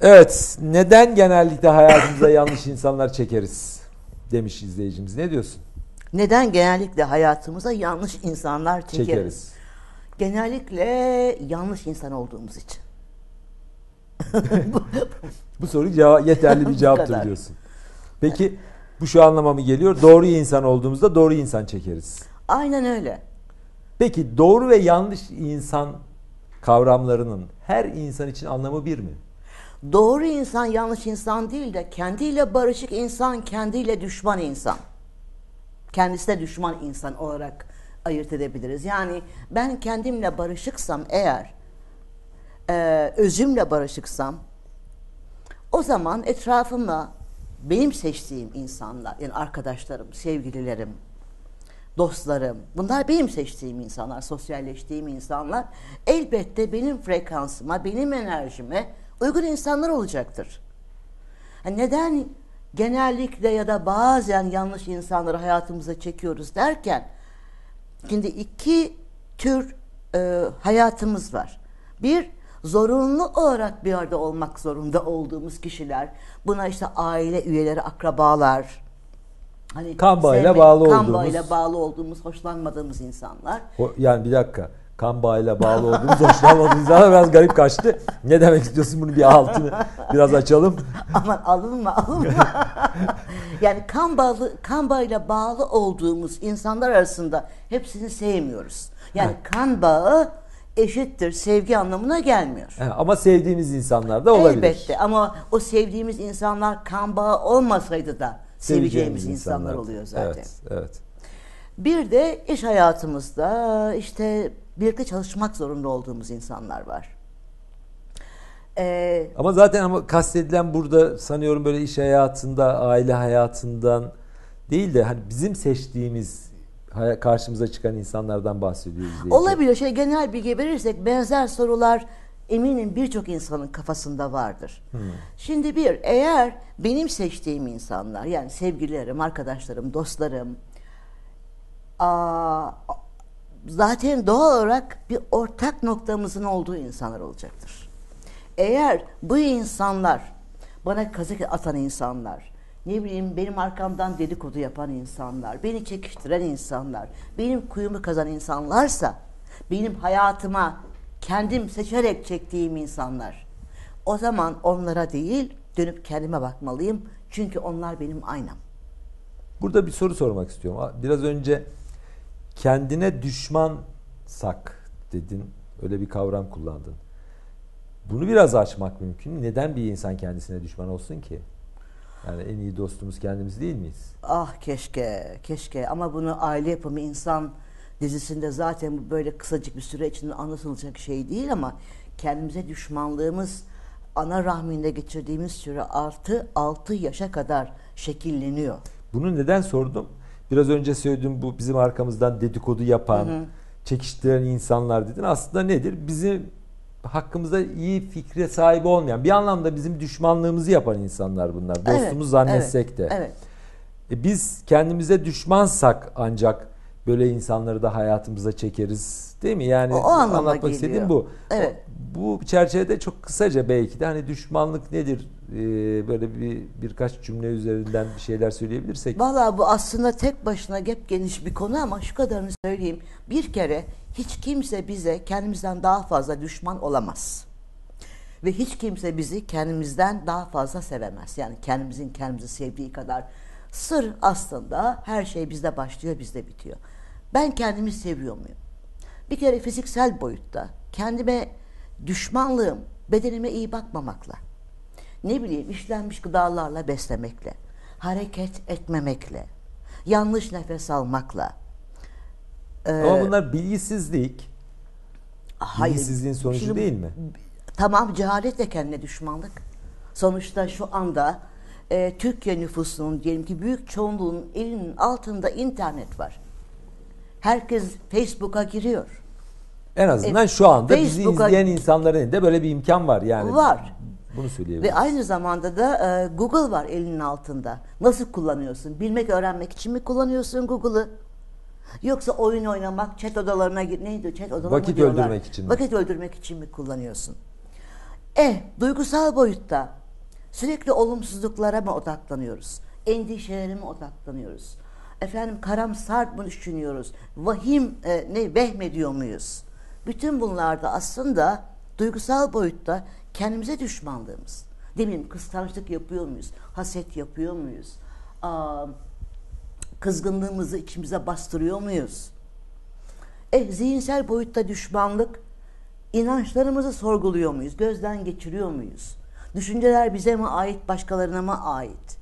Evet, neden genellikle hayatımıza yanlış insanlar çekeriz demiş izleyicimiz. Ne diyorsun? Neden genellikle hayatımıza yanlış insanlar çekeriz? Çekeriz. Genellikle yanlış insan olduğumuz için. Bu soru ceva- yeterli bir cevaptır diyorsun. Peki bu şu anlama mı geliyor? Doğru insan olduğumuzda doğru insan çekeriz. Aynen öyle. Peki doğru ve yanlış insan kavramlarının her insan için anlamı bir mi? Doğru insan yanlış insan değil de kendiyle barışık insan, kendiyle düşman insan. Kendisine düşman insan olarak ayırt edebiliriz. Yani ben kendimle barışıksam eğer, e, özümle barışıksam, o zaman etrafıma benim seçtiğim insanlar, yani arkadaşlarım, sevgililerim, dostlarım, bunlar benim seçtiğim insanlar, sosyalleştiğim insanlar elbette benim frekansıma, benim enerjime uygun insanlar olacaktır. Ha, Neden genellikle ya da bazen yanlış insanları hayatımıza çekiyoruz derken, şimdi iki tür e, hayatımız var. Bir, zorunlu olarak bir arada olmak zorunda olduğumuz kişiler. Buna işte aile üyeleri, akrabalar, hani Kan bağıyla sevme- bağlı kan olduğumuz- bağıyla bağlı olduğumuz, hoşlanmadığımız insanlar. Yani bir dakika. Kan bağıyla bağlı olduğumuz hoşlanmadığımız insanlar biraz garip kaçtı. Ne demek istiyorsun bunu bir altını biraz açalım. Aman alınma alınma. yani kan bağlı kan bağıyla bağlı olduğumuz insanlar arasında hepsini sevmiyoruz. Yani kan bağı eşittir sevgi anlamına gelmiyor. He, Ama sevdiğimiz insanlar da olabilir. Elbette ama o sevdiğimiz insanlar kan bağı olmasaydı da seveceğimiz insanlar oluyor zaten. Evet, evet. Bir de iş hayatımızda işte birlikte çalışmak zorunda olduğumuz insanlar var. Ee, Ama zaten ama kastedilen burada sanıyorum böyle iş hayatında, aile hayatından değil de hani bizim seçtiğimiz karşımıza çıkan insanlardan bahsediyoruz diye. Olabilir. Şey genel bilgi verirsek benzer sorular eminim birçok insanın kafasında vardır. Şimdi bir eğer benim seçtiğim insanlar yani sevgililerim, arkadaşlarım, dostlarım aa, zaten doğal olarak bir ortak noktamızın olduğu insanlar olacaktır. Eğer bu insanlar bana kazık atan insanlar, ne bileyim benim arkamdan dedikodu yapan insanlar, beni çekiştiren insanlar, benim kuyumu kazan insanlarsa, benim hayatıma kendim seçerek çektiğim insanlar, o zaman onlara değil dönüp kendime bakmalıyım. Çünkü onlar benim aynam. Burada bir soru sormak istiyorum. Biraz önce kendine düşmansak dedin. Öyle bir kavram kullandın. Bunu biraz açmak mümkün. mü? Neden bir insan kendisine düşman olsun ki? Yani en iyi dostumuz kendimiz değil miyiz? Ah keşke, keşke ama bunu aile yapımı insan dizisinde zaten böyle kısacık bir süre içinde anlatılacak şey değil ama kendimize düşmanlığımız ana rahminde geçirdiğimiz süre artı 6 yaşa kadar şekilleniyor. Bunu neden sordum? Biraz önce söylediğim bu bizim arkamızdan dedikodu yapan, çekiştiren insanlar dedin. Aslında nedir? Bizim hakkımızda iyi fikre sahibi olmayan, bir anlamda bizim düşmanlığımızı yapan insanlar bunlar. Evet, Dostumuz zannetsek evet, de. Evet. E biz kendimize düşmansak ancak böyle insanları da hayatımıza çekeriz. Değil mi? Yani O- o anlatmak geliyor. istediğim bu. Evet. O- bu çerçevede çok kısaca belki de hani düşmanlık nedir? Ee, böyle bir birkaç cümle üzerinden bir şeyler söyleyebilirsek. Vallahi bu aslında tek başına gep geniş bir konu ama şu kadarını söyleyeyim. Bir kere hiç kimse bize kendimizden daha fazla düşman olamaz. Ve hiç kimse bizi kendimizden daha fazla sevemez. Yani kendimizin kendimizi sevdiği kadar. Sır aslında her şey bizde başlıyor, bizde bitiyor. Ben kendimi seviyor muyum? Bir kere fiziksel boyutta kendime düşmanlığım bedenime iyi bakmamakla, ne bileyim işlenmiş gıdalarla beslemekle, hareket etmemekle, yanlış nefes almakla. Ama bunlar bilgisizlik. Hayır. Bilgisizliğin sonucu Şimdi- değil mi? Tamam cehalet de kendine düşmanlık. Sonuçta şu anda e, Türkiye nüfusunun diyelim ki büyük çoğunluğunun elinin altında internet var. Herkes Facebook'a giriyor. En azından E, şu anda bizi izleyen insanların elinde böyle bir imkan var yani. Var. Bunu söyleyebiliriz. Ve aynı zamanda da e, Google var elinin altında. Nasıl kullanıyorsun? Bilmek, öğrenmek için mi kullanıyorsun Google'ı? Yoksa oyun oynamak, chat odalarına gir. Neydi chat odalarına Vakit diyorlar. öldürmek için mi? Vakit öldürmek için mi kullanıyorsun? E, duygusal boyutta sürekli olumsuzluklara mı odaklanıyoruz? Endişelere mi odaklanıyoruz? Efendim karamsar mı düşünüyoruz? Vahim e, ne vehmediyor muyuz? Bütün bunlarda aslında duygusal boyutta kendimize düşmanlığımız. Demin kıskançlık yapıyor muyuz? Haset yapıyor muyuz? Aa, kızgınlığımızı içimize bastırıyor muyuz? E, zihinsel boyutta düşmanlık, inançlarımızı sorguluyor muyuz? Gözden geçiriyor muyuz? Düşünceler bize mi ait, başkalarına mı ait?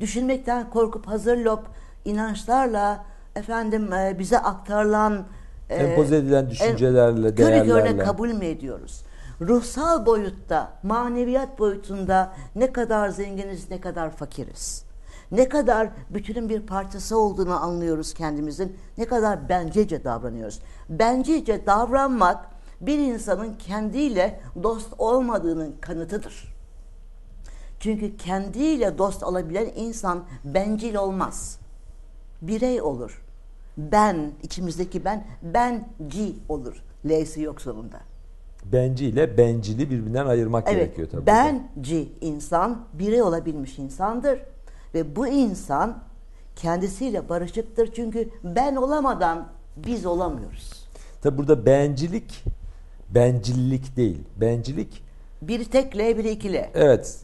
Düşünmekten korkup hazırlop inançlarla efendim e, bize aktarılan e, empoze edilen düşüncelerle, en, değerlerle körüne kabul mü ediyoruz? Ruhsal boyutta, maneviyat boyutunda ne kadar zenginiz, ne kadar fakiriz? Ne kadar bütünün bir parçası olduğunu anlıyoruz kendimizin, ne kadar bencece davranıyoruz. Bencece davranmak bir insanın kendiyle dost olmadığının kanıtıdır. Çünkü kendiyle dost olabilen insan bencil olmaz. Birey olur. Ben, içimizdeki ben, benci olur. L'si yok sonunda. Benci ile bencili birbirinden ayırmak evet, gerekiyor tabii. Benci insan birey olabilmiş insandır. Ve bu insan kendisiyle barışıktır. Çünkü ben olamadan biz olamıyoruz. Tabi burada bencilik bencillik değil. Bencilik biri tek L, biri iki L. Evet.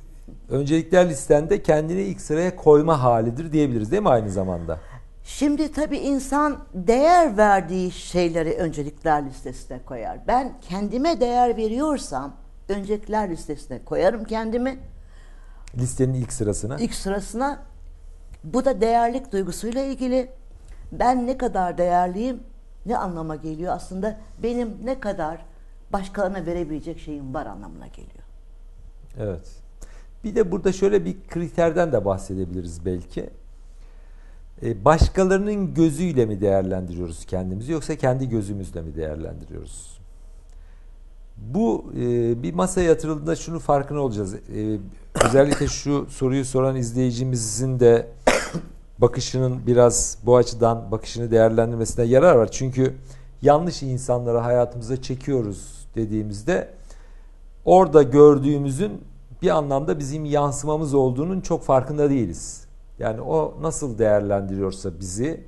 Öncelikler listende kendini ilk sıraya koyma halidir diyebiliriz değil mi aynı zamanda? Şimdi tabii insan değer verdiği şeyleri öncelikler listesine koyar. Ben kendime değer veriyorsam öncelikler listesine koyarım kendimi. Listenin ilk sırasına. İlk sırasına. Bu da değerlik duygusuyla ilgili. Ben ne kadar değerliyim ne anlama geliyor? Aslında benim ne kadar başkalarına verebilecek şeyim var anlamına geliyor. Evet. Bir de burada şöyle bir kriterden de bahsedebiliriz belki. Ee, başkalarının gözüyle mi değerlendiriyoruz kendimizi yoksa kendi gözümüzle mi değerlendiriyoruz? Bu e, bir masaya yatırıldığında şunu farkına olacağız. E, özellikle şu soruyu soran izleyicimizin de bakışının biraz bu açıdan bakışını değerlendirmesine yarar var. Çünkü yanlış insanları hayatımıza çekiyoruz dediğimizde orada gördüğümüzün bir anlamda bizim yansımamız olduğunun çok farkında değiliz. Yani o nasıl değerlendiriyorsa bizi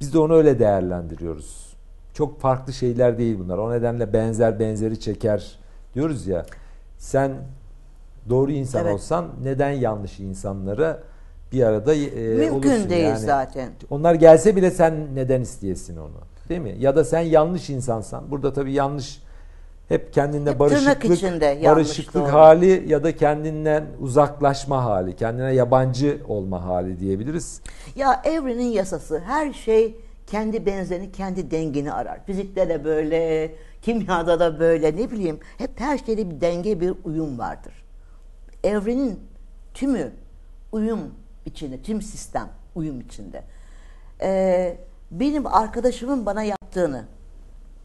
biz de onu öyle değerlendiriyoruz. Çok farklı şeyler değil bunlar. O nedenle benzer benzeri çeker diyoruz ya. Sen doğru insan evet. olsan neden yanlış insanlara bir arada e, Mümkün olursun? değil yani, zaten. Onlar gelse bile sen neden isteyesin onu? Değil mi? Ya da sen yanlış insansan. Burada tabii yanlış hep kendinde hep barışıklık, içinde barışıklık doğru. hali ya da kendinden uzaklaşma hali, kendine yabancı olma hali diyebiliriz. Ya evrenin yasası her şey kendi benzerini, kendi dengeni arar. Fizikte de böyle, kimyada da böyle ne bileyim hep her şeyde bir denge, bir uyum vardır. Evrenin tümü uyum içinde, tüm sistem uyum içinde. Ee, benim arkadaşımın bana yaptığını,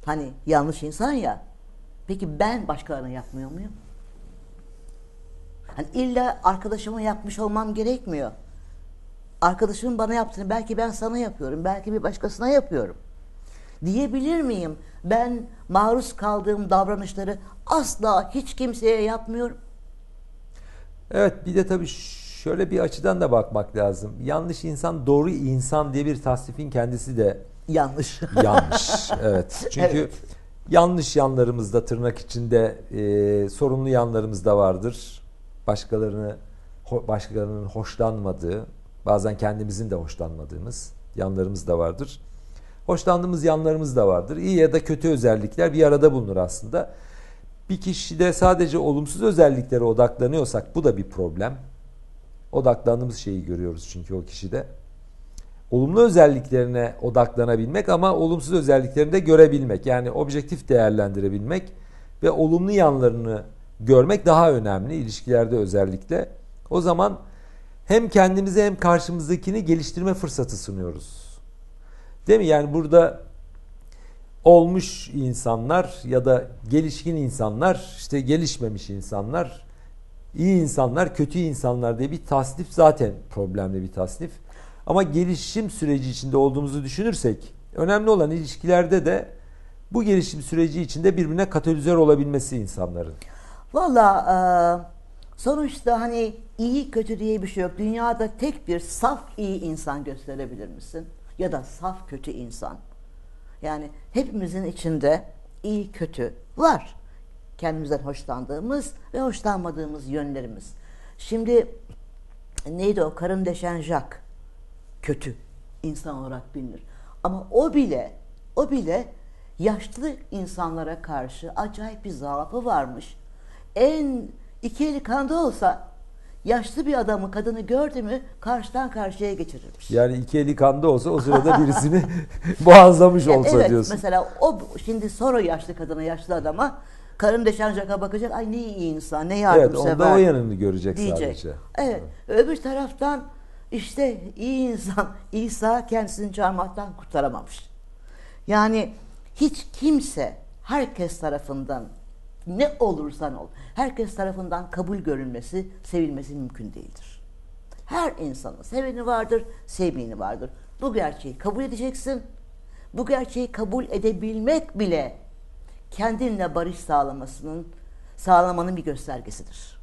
hani yanlış insan ya, Peki ben başkalarına yapmıyor muyum? Hani illa arkadaşıma yapmış olmam gerekmiyor. Arkadaşımın bana yaptığını belki ben sana yapıyorum, belki bir başkasına yapıyorum. Diyebilir miyim? Ben maruz kaldığım davranışları asla hiç kimseye yapmıyorum. Evet bir de tabii şöyle bir açıdan da bakmak lazım. Yanlış insan doğru insan diye bir tasnifin kendisi de yanlış. Yanlış. Evet. Çünkü evet Yanlış yanlarımızda tırnak içinde e, sorunlu yanlarımız da vardır. Başkalarını başkalarının hoşlanmadığı, bazen kendimizin de hoşlanmadığımız yanlarımız da vardır. Hoşlandığımız yanlarımız da vardır. İyi ya da kötü özellikler bir arada bulunur aslında. Bir kişide sadece olumsuz özelliklere odaklanıyorsak bu da bir problem. Odaklandığımız şeyi görüyoruz çünkü o kişide olumlu özelliklerine odaklanabilmek ama olumsuz özelliklerini de görebilmek. Yani objektif değerlendirebilmek ve olumlu yanlarını görmek daha önemli ilişkilerde özellikle. O zaman hem kendimize hem karşımızdakini geliştirme fırsatı sunuyoruz. Değil mi? Yani burada olmuş insanlar ya da gelişkin insanlar, işte gelişmemiş insanlar, iyi insanlar, kötü insanlar diye bir tasnif zaten problemli bir tasnif. Ama gelişim süreci içinde olduğumuzu düşünürsek önemli olan ilişkilerde de bu gelişim süreci içinde birbirine katalizör olabilmesi insanların. Valla e, sonuçta hani iyi kötü diye bir şey yok. Dünyada tek bir saf iyi insan gösterebilir misin? Ya da saf kötü insan. Yani hepimizin içinde iyi kötü var. Kendimizden hoşlandığımız ve hoşlanmadığımız yönlerimiz. Şimdi neydi o? Karın deşen Jack. Kötü insan olarak bilinir. Ama o bile o bile yaşlı insanlara karşı acayip bir zaafı varmış. En iki eli kanda olsa yaşlı bir adamı kadını gördü mü karşıdan karşıya geçirirmiş. Yani iki eli kanda olsa o sırada birisini boğazlamış Yani olsa evet, diyorsun. Mesela o şimdi sonra yaşlı kadına, yaşlı adama karın deşen Jack'a bakacak. Ay ne iyi insan, ne Evet yardımsever. onda o yanını görecek diyecek. sadece. Evet. Öbür taraftan işte iyi insan İsa kendisini çarmıhtan kurtaramamış. Yani hiç kimse herkes tarafından ne olursan ol herkes tarafından kabul görülmesi, sevilmesi mümkün değildir. Her insanın seveni vardır, sevmeyeni vardır. Bu gerçeği kabul edeceksin. Bu gerçeği kabul edebilmek bile kendinle barış sağlamasının sağlamanın bir göstergesidir.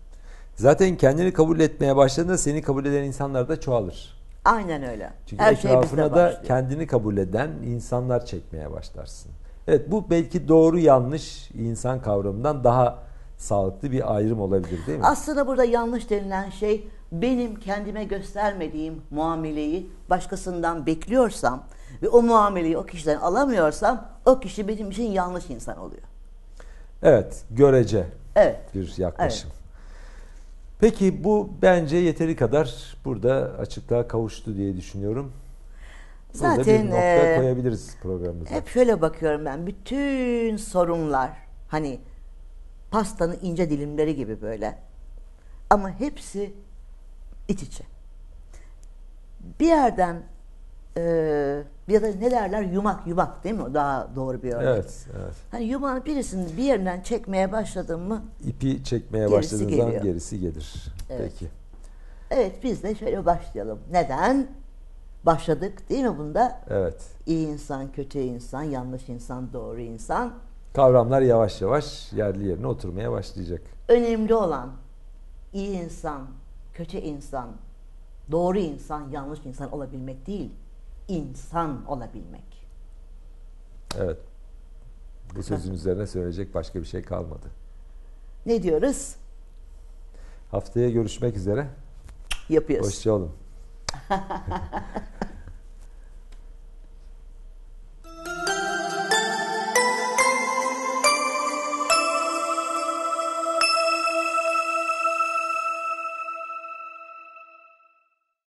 Zaten kendini kabul etmeye başladığında seni kabul eden insanlar da çoğalır. Aynen öyle. Çünkü Her şey etrafına bizde da başlıyor. kendini kabul eden insanlar çekmeye başlarsın. Evet bu belki doğru yanlış insan kavramından daha sağlıklı bir ayrım olabilir değil mi? Aslında burada yanlış denilen şey benim kendime göstermediğim muameleyi başkasından bekliyorsam ve o muameleyi o kişiden alamıyorsam o kişi benim için yanlış insan oluyor. Evet görece Evet. bir yaklaşım. Peki bu bence yeteri kadar burada açıklığa kavuştu diye düşünüyorum. Burada Zaten bir nokta e, koyabiliriz programımıza. hep şöyle bakıyorum ben bütün sorunlar hani pastanın ince dilimleri gibi böyle ama hepsi iç içe. Bir yerden e, ya da ne derler yumak yumak değil mi? O Daha doğru bir örnek. Evet, evet. Hani yumağın birisini bir yerinden çekmeye başladın mı İpi çekmeye başladığın zaman gerisi gelir. Evet. Peki. Evet biz de şöyle başlayalım. Neden? Başladık değil mi bunda? Evet. İyi insan, kötü insan, yanlış insan, doğru insan. Kavramlar yavaş yavaş yerli yerine oturmaya başlayacak. Önemli olan iyi insan, kötü insan, doğru insan, yanlış insan olabilmek değil. İnsan olabilmek. Evet. Bu sözün üzerine söyleyecek başka bir şey kalmadı. Ne diyoruz? Haftaya görüşmek üzere. Yapıyoruz. Hoşça olun.